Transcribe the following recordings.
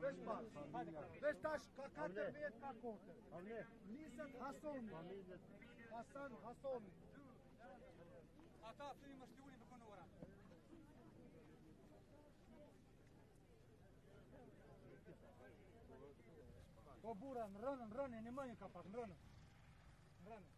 Për sot vesh tash kakater vetë kakotër, njësët hasonën, hasonën, hasonën. A ta për një mështi u Po bura në rënën, në rënën, një ka pak, më rënën, Më rënën.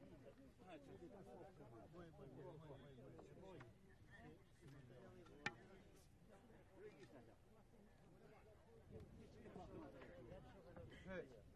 feuilles.